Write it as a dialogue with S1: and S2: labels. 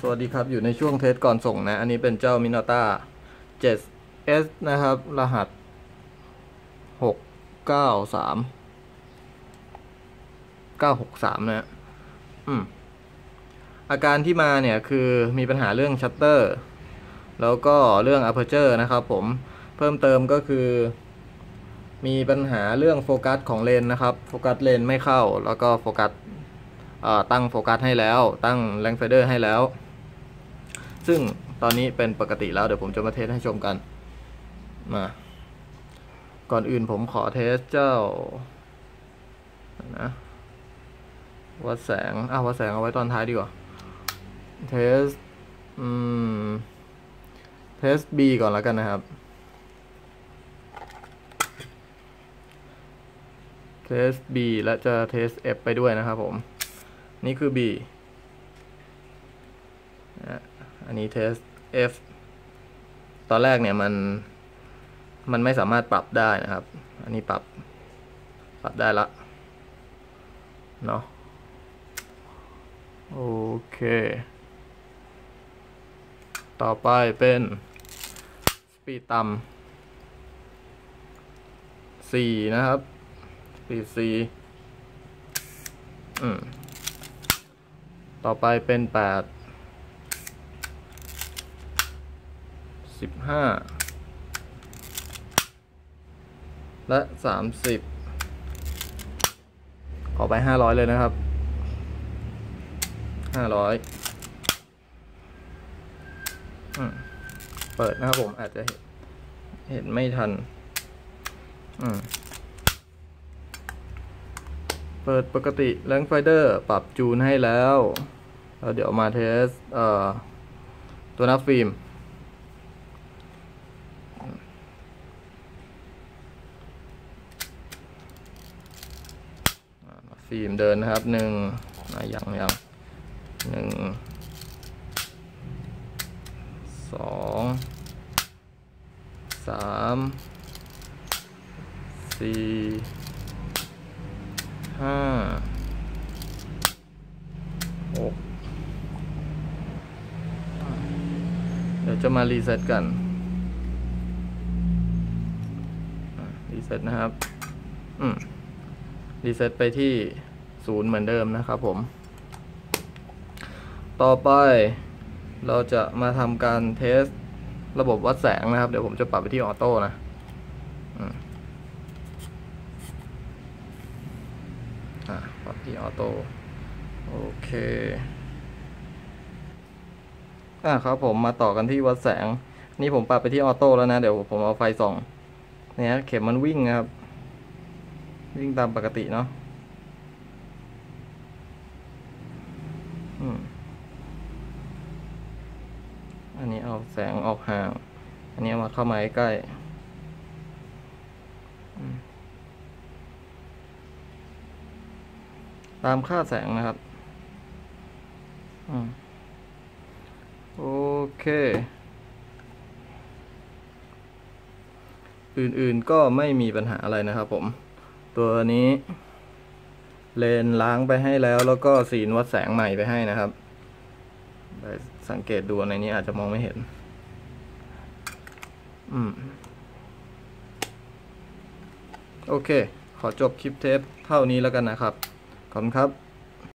S1: สวัสดีครับอยู่ในช่วง test ก่อนส่งนะ อันนี้เป็นเจ้า Minolta 7S นะครับ รหัส 693 963 นะอืมอาการที่มาเนี่ยคือมีปัญหาเรื่องชัตเตอร์ แล้วก็เรื่อง aperture นะครับผมเพิ่มเติมก็คือ มีปัญหาเรื่องโฟกัสของเลนนะครับ โฟกัสเลนไม่เข้า แล้วก็โฟกัส ตั้งโฟกัสให้แล้ว ตั้ง rangefinder ให้แล้ว ซึ่งตอนนี้เป็นปกติแล้วเดี๋ยวผมจะมา test ให้ชมกันมาก่อนอื่นผมขอ test เจ้านะวัดแสงอะวัดแสงเอาไว้ตอนท้ายดีกว่า test อืมเทส B ก่อนแล้วกันนะครับเทส B และจะเทส F ไปด้วยนะครับผม นี่คือ B อันนี้เทส F ตอนแรกเนี่ยมัน มันไม่สามารถปรับได้นะครับ อันนี้ปรับ ปรับได้ละ เนาะโอเค ต่อไปเป็นสปีดต่ำสี่นะครับสปีดสี่อืม ต่อไปเป็นแปดสิบห้าและสามสิบขอไปห้าร้อยเลยนะครับห้าร้อยเปิดนะครับผมอาจจะเห็นเห็นไม่ทัน อืม เปิดปกติ rangefinder ปรับจูนให้แล้วแล้วเดี๋ยวมา test เอ่อตัวนับฟิล์ม ฟิล์มเดินนะครับหนึ่งอย่างย่างหนึ่งสองสามสี่ ห้าหกเดี๋ยวจะมา reset กัน reset นะครับ อืม reset ไปที่ศูนย์เหมือนเดิมนะครับผม ต่อไปเราจะมาทำการ test ระบบวัดแสงนะครับ เดี๋ยวผมจะปรับไปที่ auto นะ อะปรับที่ auto โอเคอะครับผมมาต่อกันที่วัดแสง นี่ผมปรับไปที่ auto แล้วนะ เดี๋ยวผมเอาไฟส่องเนี่ยเข็มมันวิ่งครับ วิ่งตามปกติเนาะอันนี้เอาแสงออกห่าง อันนี้มาเข้ามาใกล้ ตามค่าแสงนะครับโอเค อื่นๆก็ไม่มีปัญหาอะไรนะครับผม ตัวนี้ เลนล้างไปให้แล้ว แล้วก็สีนวัดแสงใหม่ไปให้นะครับ สังเกตดูในนี้อาจจะมองไม่เห็น อืม โอเค ขอจบคลิปเทปเท่านี้แล้วกันนะครับ ขอบคุณครับ